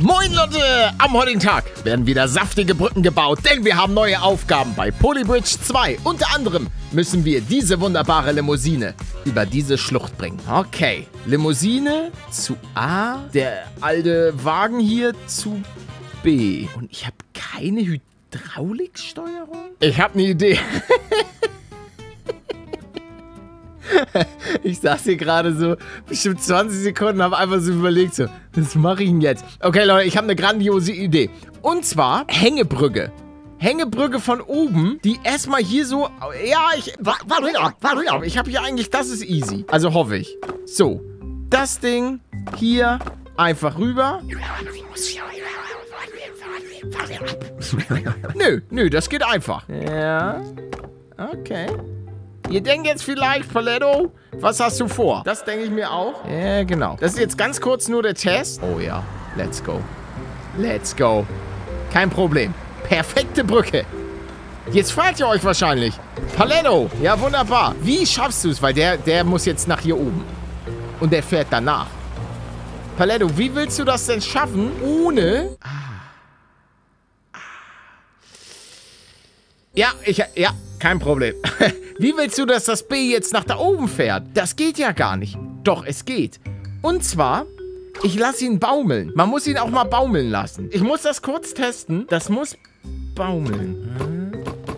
Moin Leute! Am heutigen Tag werden wieder saftige Brücken gebaut, denn wir haben neue Aufgaben bei Polybridge 2. Unter anderem müssen wir diese wunderbare Limousine über diese Schlucht bringen. Okay, Limousine zu A, der alte Wagen hier zu B. Und ich habe keine Hydrauliksteuerung? Ich habe eine Idee. Ich saß hier gerade so bestimmt 20 Sekunden, habe einfach so überlegt, so, was mache ich denn jetzt? Okay, Leute, ich habe eine grandiose Idee. Und zwar Hängebrücke. Hängebrücke von oben, die erstmal hier so, ja, ich, warte ab, warte ab. Ich habe hier eigentlich, das ist easy. Also hoffe ich. So, das Ding hier einfach rüber. Nö, nö, das geht einfach. Ja, okay. Ihr denkt jetzt vielleicht, Paletto, was hast du vor? Das denke ich mir auch. Ja, genau. Das ist jetzt ganz kurz nur der Test. Oh ja, let's go. Let's go. Kein Problem. Perfekte Brücke. Jetzt fragt ihr euch wahrscheinlich, Paletto, ja wunderbar. Wie schaffst du es? Weil der, der muss jetzt nach hier oben. Und der fährt danach. Paletto, wie willst du das denn schaffen, ohne... Ah. Ja, ich... Ja, kein Problem. Wie willst du, dass das B jetzt nach da oben fährt? Das geht ja gar nicht. Doch, es geht. Und zwar, ich lasse ihn baumeln. Man muss ihn auch mal baumeln lassen. Ich muss das kurz testen. Das muss baumeln.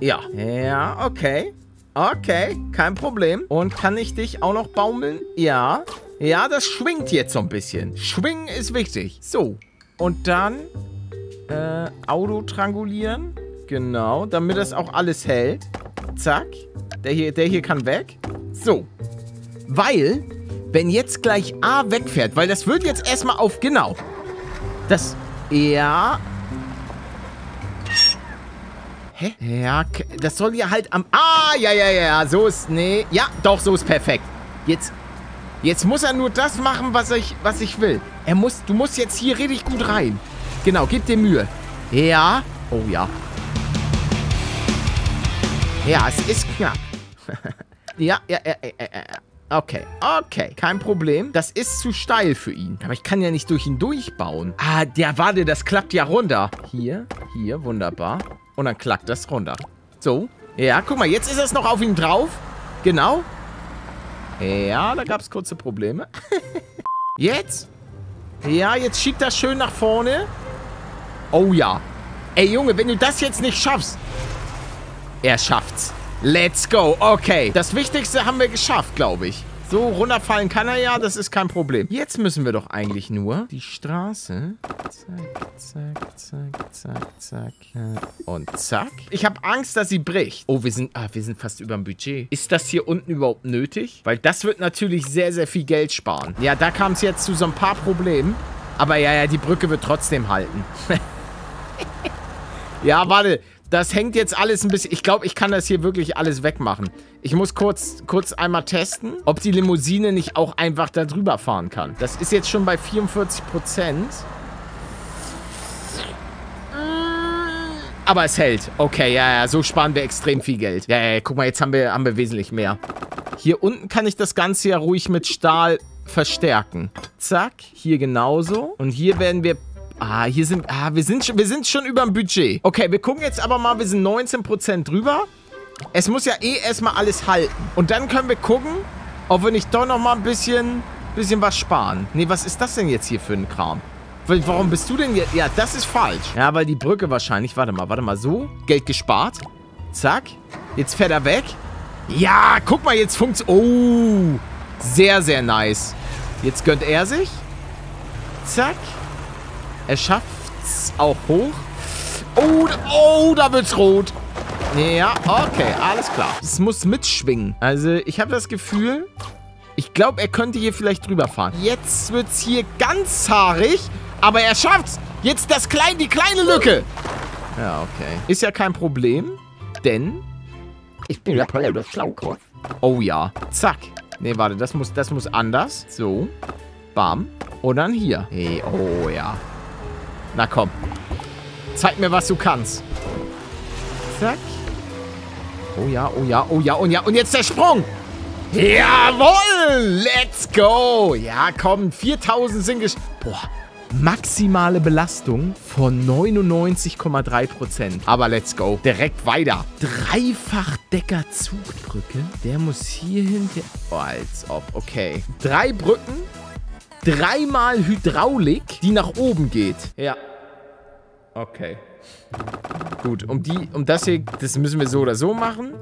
Ja. Ja, okay. Okay, kein Problem. Und kann ich dich auch noch baumeln? Ja. Ja, das schwingt jetzt so ein bisschen. Schwingen ist wichtig. So. Und dann äh, Auto trangulieren. Genau, damit das auch alles hält. Zack. Der hier, der hier kann weg. So. Weil, wenn jetzt gleich A wegfährt, weil das wird jetzt erstmal auf, genau. Das, ja. Hä? Ja, das soll ja halt am, ah, ja, ja, ja, so ist, nee, ja, doch, so ist perfekt. Jetzt, jetzt muss er nur das machen, was ich, was ich will. Er muss, du musst jetzt hier richtig gut rein. Genau, gib dir Mühe. Ja, oh ja. Ja, es ist knapp. ja, ja, ja, ja, ja. Okay, okay, kein Problem. Das ist zu steil für ihn. Aber ich kann ja nicht durch ihn durchbauen. Ah, der, warte, das klappt ja runter. Hier, hier, wunderbar. Und dann klackt das runter. So, ja, guck mal, jetzt ist es noch auf ihn drauf. Genau. Ja, da gab es kurze Probleme. jetzt? Ja, jetzt schiebt das schön nach vorne. Oh ja. Ey, Junge, wenn du das jetzt nicht schaffst. Er schafft's. Let's go. Okay. Das Wichtigste haben wir geschafft, glaube ich. So, runterfallen kann er ja, das ist kein Problem. Jetzt müssen wir doch eigentlich nur die Straße. Zack, zack, zack, zack, zack. Und zack. Ich habe Angst, dass sie bricht. Oh, wir sind, ah, wir sind fast über dem Budget. Ist das hier unten überhaupt nötig? Weil das wird natürlich sehr, sehr viel Geld sparen. Ja, da kam es jetzt zu so ein paar Problemen. Aber ja, ja, die Brücke wird trotzdem halten. ja, warte. Das hängt jetzt alles ein bisschen... Ich glaube, ich kann das hier wirklich alles wegmachen. Ich muss kurz, kurz einmal testen, ob die Limousine nicht auch einfach da drüber fahren kann. Das ist jetzt schon bei 44%. Aber es hält. Okay, ja, ja, so sparen wir extrem viel Geld. Ja, ja, guck mal, jetzt haben wir, haben wir wesentlich mehr. Hier unten kann ich das Ganze ja ruhig mit Stahl verstärken. Zack, hier genauso. Und hier werden wir Ah, hier sind... Ah, wir sind, wir sind schon über dem Budget. Okay, wir gucken jetzt aber mal, wir sind 19% drüber. Es muss ja eh erstmal alles halten. Und dann können wir gucken, ob wir nicht doch nochmal ein bisschen, bisschen was sparen. Nee, was ist das denn jetzt hier für ein Kram? Warum bist du denn jetzt... Ja, das ist falsch. Ja, weil die Brücke wahrscheinlich... Warte mal, warte mal. So. Geld gespart. Zack. Jetzt fährt er weg. Ja, guck mal, jetzt funktioniert... Oh. Sehr, sehr nice. Jetzt gönnt er sich. Zack. Er schafft's auch hoch. Oh, oh, da wird's rot. Ja, okay, alles klar. Es muss mitschwingen. Also, ich habe das Gefühl, ich glaube, er könnte hier vielleicht drüber fahren. Jetzt wird's hier ganz haarig, aber er schafft's. Jetzt das klein, die kleine Lücke. Ja, okay. Ist ja kein Problem, denn... Ich bin der Palle Schlaukopf. Oh ja. Zack. Nee, warte, das muss, das muss anders. So. Bam. Und dann hier. Hey, oh ja. Na komm. Zeig mir, was du kannst. Zack. Oh ja, oh ja, oh ja, und ja. Und jetzt der Sprung. Jawohl! Let's go! Ja, komm, 4000 sind gesch... Boah, Maximale Belastung von 99,3%. Aber let's go. Direkt weiter. Dreifach-Decker-Zugbrücke. Der muss hier hin. Oh, als ob. Okay. Drei Brücken. Dreimal Hydraulik, die nach oben geht. Ja. Okay. Gut, um die, um das hier, das müssen wir so oder so machen.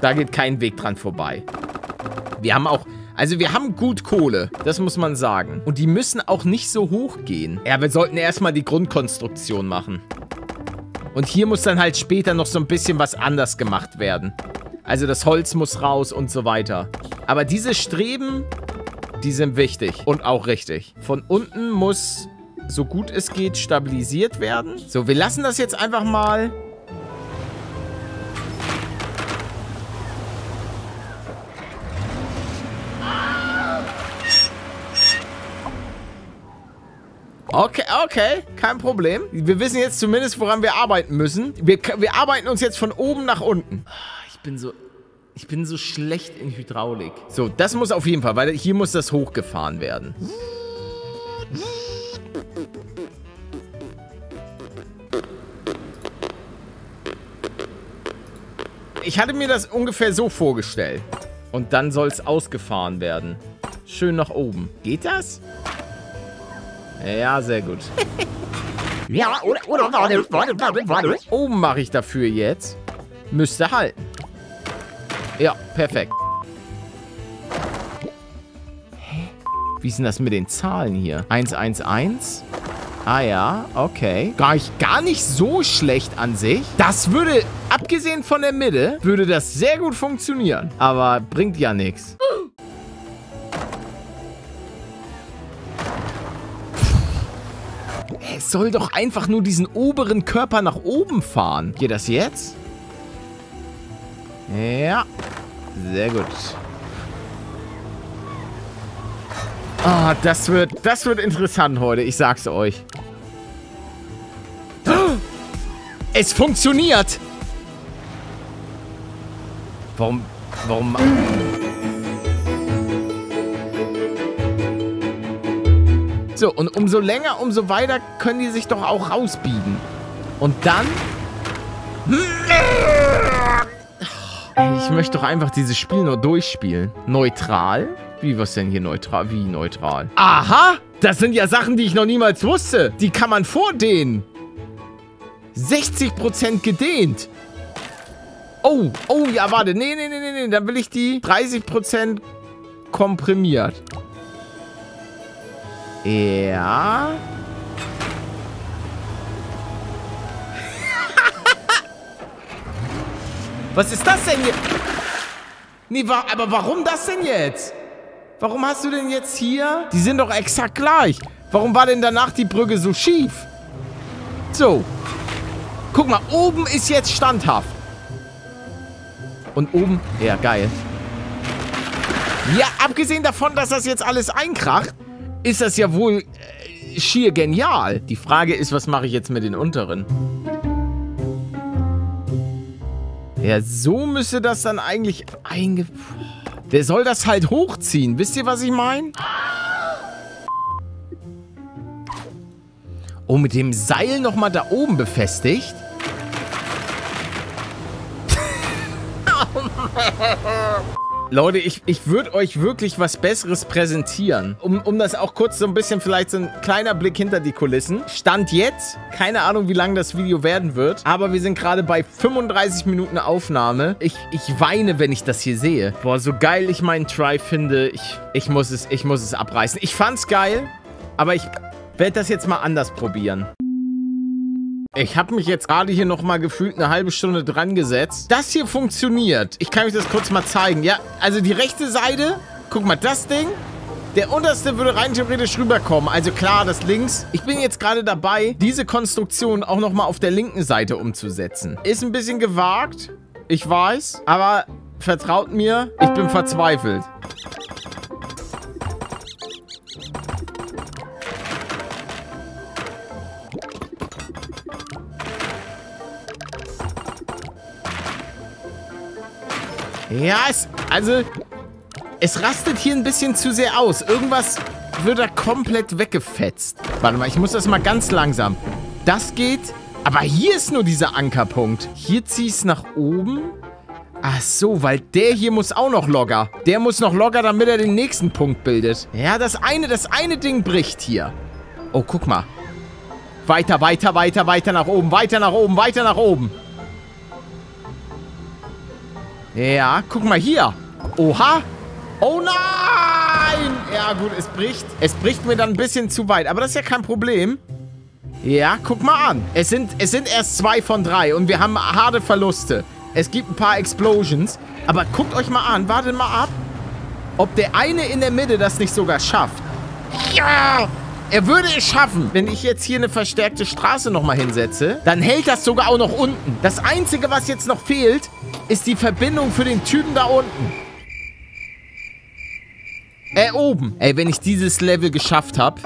Da geht kein Weg dran vorbei. Wir haben auch, also wir haben gut Kohle, das muss man sagen. Und die müssen auch nicht so hoch gehen. Ja, wir sollten erstmal die Grundkonstruktion machen. Und hier muss dann halt später noch so ein bisschen was anders gemacht werden. Also das Holz muss raus und so weiter. Aber diese Streben, die sind wichtig und auch richtig. Von unten muss, so gut es geht, stabilisiert werden. So, wir lassen das jetzt einfach mal Okay, okay, kein Problem. Wir wissen jetzt zumindest, woran wir arbeiten müssen. Wir, wir arbeiten uns jetzt von oben nach unten. Ich bin so... Ich bin so schlecht in Hydraulik. So, das muss auf jeden Fall, weil hier muss das hochgefahren werden. Ich hatte mir das ungefähr so vorgestellt. Und dann soll es ausgefahren werden. Schön nach oben. Geht das? Ja, sehr gut. ja, oder, oder, warte, warte, warte, warte. Oben mache ich dafür jetzt. Müsste halten. Ja, perfekt. Hä? Wie ist denn das mit den Zahlen hier? 111? Ah ja, okay. Gar nicht, gar nicht so schlecht an sich. Das würde, abgesehen von der Mitte, würde das sehr gut funktionieren. Aber bringt ja nichts. Es soll doch einfach nur diesen oberen Körper nach oben fahren. Geht das jetzt? Ja. Sehr gut. Ah, oh, das wird, das wird interessant heute. Ich sag's euch. Es funktioniert! Warum, warum... So, und umso länger, umso weiter können die sich doch auch rausbiegen. Und dann... Ich möchte doch einfach dieses Spiel nur durchspielen. Neutral? Wie, was denn hier neutral? Wie neutral? Aha! Das sind ja Sachen, die ich noch niemals wusste. Die kann man vordehnen. 60% gedehnt. Oh, oh, ja, warte. Nee, nee, nee, nee, nee. Dann will ich die 30% komprimiert. Ja. Was ist das denn hier? Nee, wa aber warum das denn jetzt? Warum hast du denn jetzt hier... Die sind doch exakt gleich. Warum war denn danach die Brücke so schief? So. Guck mal, oben ist jetzt standhaft. Und oben... Ja, geil. Ja, abgesehen davon, dass das jetzt alles einkracht, ist das ja wohl äh, schier genial. Die Frage ist, was mache ich jetzt mit den unteren? Ja, so müsste das dann eigentlich einge... Der soll das halt hochziehen. Wisst ihr, was ich meine? Oh, mit dem Seil nochmal da oben befestigt? Leute, ich, ich würde euch wirklich was Besseres präsentieren. Um, um das auch kurz so ein bisschen, vielleicht so ein kleiner Blick hinter die Kulissen. Stand jetzt, keine Ahnung, wie lang das Video werden wird, aber wir sind gerade bei 35 Minuten Aufnahme. Ich, ich weine, wenn ich das hier sehe. Boah, so geil ich meinen Try finde, ich, ich, muss es, ich muss es abreißen. Ich fand's geil, aber ich werde das jetzt mal anders probieren. Ich habe mich jetzt gerade hier nochmal gefühlt eine halbe Stunde dran gesetzt. Das hier funktioniert. Ich kann euch das kurz mal zeigen. Ja, also die rechte Seite, guck mal, das Ding. Der unterste würde rein theoretisch rüberkommen. Also klar, das links. Ich bin jetzt gerade dabei, diese Konstruktion auch nochmal auf der linken Seite umzusetzen. Ist ein bisschen gewagt, ich weiß. Aber vertraut mir, ich bin verzweifelt. Ja, es, also, es rastet hier ein bisschen zu sehr aus. Irgendwas wird er komplett weggefetzt. Warte mal, ich muss das mal ganz langsam. Das geht, aber hier ist nur dieser Ankerpunkt. Hier zieh ich es nach oben. Ach so, weil der hier muss auch noch locker. Der muss noch locker, damit er den nächsten Punkt bildet. Ja, das eine, das eine Ding bricht hier. Oh, guck mal. Weiter, weiter, weiter, weiter nach oben, weiter nach oben, weiter nach oben. Ja, guck mal hier. Oha. Oh nein! Ja gut, es bricht. Es bricht mir dann ein bisschen zu weit. Aber das ist ja kein Problem. Ja, guck mal an. Es sind, es sind erst zwei von drei und wir haben harte Verluste. Es gibt ein paar Explosions. Aber guckt euch mal an. Wartet mal ab. Ob der eine in der Mitte das nicht sogar schafft. Ja! Er würde es schaffen. Wenn ich jetzt hier eine verstärkte Straße nochmal hinsetze, dann hält das sogar auch noch unten. Das Einzige, was jetzt noch fehlt, ist die Verbindung für den Typen da unten. Äh, oben. Ey, wenn ich dieses Level geschafft habe,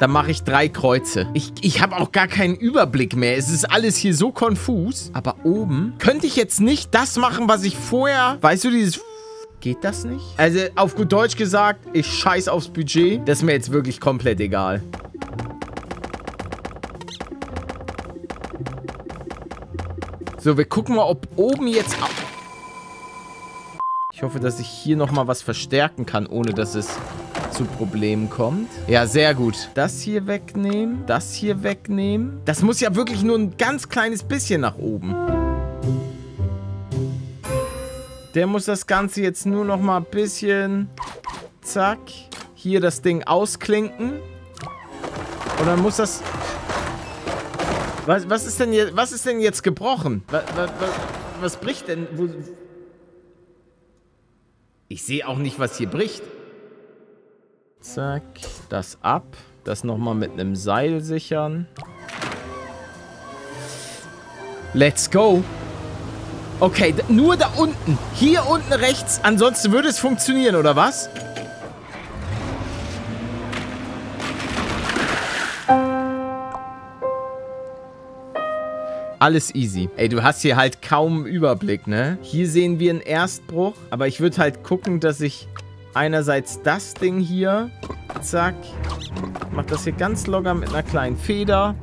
dann mache ich drei Kreuze. Ich, ich habe auch gar keinen Überblick mehr. Es ist alles hier so konfus. Aber oben könnte ich jetzt nicht das machen, was ich vorher... Weißt du, dieses... Geht das nicht? Also, auf gut Deutsch gesagt, ich scheiß aufs Budget. Das ist mir jetzt wirklich komplett egal. So, wir gucken mal, ob oben jetzt... Ich hoffe, dass ich hier nochmal was verstärken kann, ohne dass es zu Problemen kommt. Ja, sehr gut. Das hier wegnehmen, das hier wegnehmen. Das muss ja wirklich nur ein ganz kleines bisschen nach oben. Der muss das Ganze jetzt nur noch mal ein bisschen... Zack. Hier das Ding ausklinken. Und dann muss das... Was, was, ist, denn jetzt, was ist denn jetzt gebrochen? Was, was, was bricht denn? Wo, ich sehe auch nicht, was hier bricht. Zack. Das ab. Das nochmal mit einem Seil sichern. Let's go. Okay, nur da unten. Hier unten rechts. Ansonsten würde es funktionieren, oder was? Alles easy. Ey, du hast hier halt kaum Überblick, ne? Hier sehen wir einen Erstbruch. Aber ich würde halt gucken, dass ich einerseits das Ding hier, zack, mach das hier ganz locker mit einer kleinen Feder.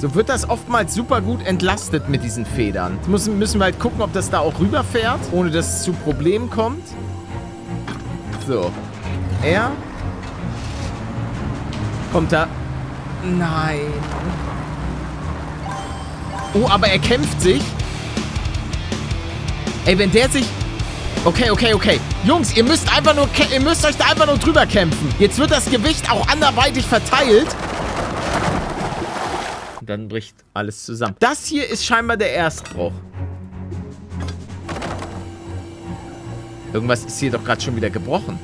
So wird das oftmals super gut entlastet mit diesen Federn. Jetzt müssen, müssen wir halt gucken, ob das da auch rüberfährt, ohne dass es zu Problemen kommt. So. Er. Kommt da. Nein. Oh, aber er kämpft sich. Ey, wenn der sich... Okay, okay, okay. Jungs, ihr müsst einfach nur... Ihr müsst euch da einfach nur drüber kämpfen. Jetzt wird das Gewicht auch anderweitig verteilt dann bricht alles zusammen. Das hier ist scheinbar der Erstbruch. Irgendwas ist hier doch gerade schon wieder gebrochen.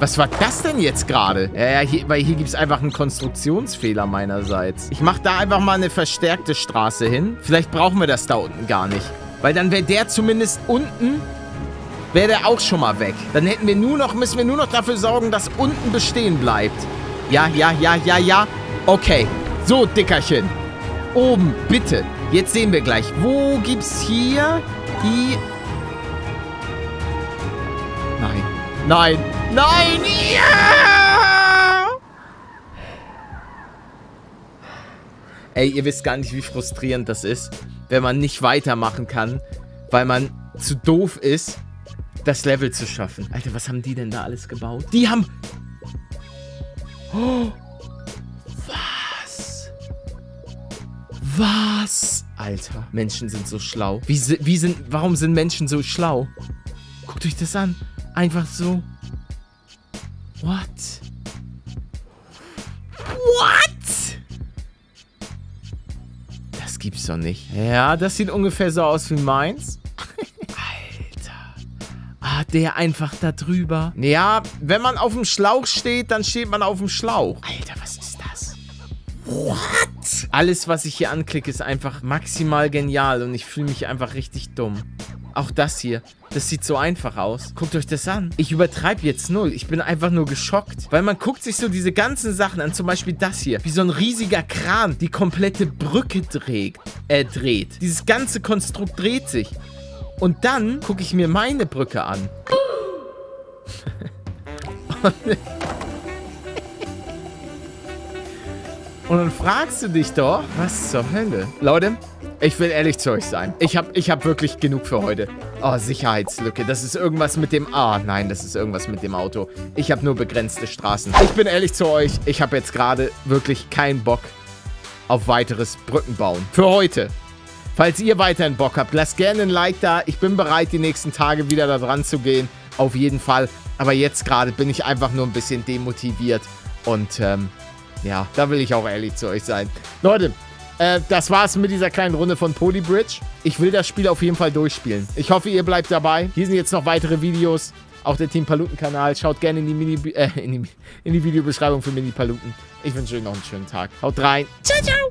Was war das denn jetzt gerade? Ja, ja, hier, weil hier gibt es einfach einen Konstruktionsfehler meinerseits. Ich mache da einfach mal eine verstärkte Straße hin. Vielleicht brauchen wir das da unten gar nicht. Weil dann wäre der zumindest unten, wäre der auch schon mal weg. Dann hätten wir nur noch, müssen wir nur noch dafür sorgen, dass unten bestehen bleibt. Ja, ja, ja, ja, ja. Okay. So, Dickerchen. Oben, bitte. Jetzt sehen wir gleich. Wo gibt's hier die... Nein. Nein. Nein. Ja! Ey, ihr wisst gar nicht, wie frustrierend das ist, wenn man nicht weitermachen kann, weil man zu doof ist, das Level zu schaffen. Alter, was haben die denn da alles gebaut? Die haben... Oh, Was? Alter, Menschen sind so schlau. Wie, wie sind, warum sind Menschen so schlau? Guckt euch das an. Einfach so. What? What? Das gibt's doch nicht. Ja, das sieht ungefähr so aus wie meins. Alter. Ah, der einfach da drüber. Ja, wenn man auf dem Schlauch steht, dann steht man auf dem Schlauch. Alter, was ist das? What? Alles, was ich hier anklicke, ist einfach maximal genial und ich fühle mich einfach richtig dumm. Auch das hier. Das sieht so einfach aus. Guckt euch das an. Ich übertreibe jetzt null. Ich bin einfach nur geschockt. Weil man guckt sich so diese ganzen Sachen an. Zum Beispiel das hier. Wie so ein riesiger Kran die komplette Brücke dreht. Äh, dreht. Dieses ganze Konstrukt dreht sich. Und dann gucke ich mir meine Brücke an. Und dann fragst du dich doch, was zur Hölle? Leute, ich will ehrlich zu euch sein. Ich habe ich hab wirklich genug für heute. Oh, Sicherheitslücke. Das ist irgendwas mit dem... Ah, nein, das ist irgendwas mit dem Auto. Ich habe nur begrenzte Straßen. Ich bin ehrlich zu euch. Ich habe jetzt gerade wirklich keinen Bock auf weiteres Brückenbauen. Für heute. Falls ihr weiterhin Bock habt, lasst gerne ein Like da. Ich bin bereit, die nächsten Tage wieder da dran zu gehen. Auf jeden Fall. Aber jetzt gerade bin ich einfach nur ein bisschen demotiviert. Und, ähm, ja, da will ich auch ehrlich zu euch sein. Leute, äh, das war's mit dieser kleinen Runde von Polybridge. Ich will das Spiel auf jeden Fall durchspielen. Ich hoffe, ihr bleibt dabei. Hier sind jetzt noch weitere Videos. Auch der Team Paluten-Kanal. Schaut gerne in die, Mini äh, in, die, in die Videobeschreibung für Mini Paluten. Ich wünsche euch noch einen schönen Tag. Haut rein. Ciao, ciao.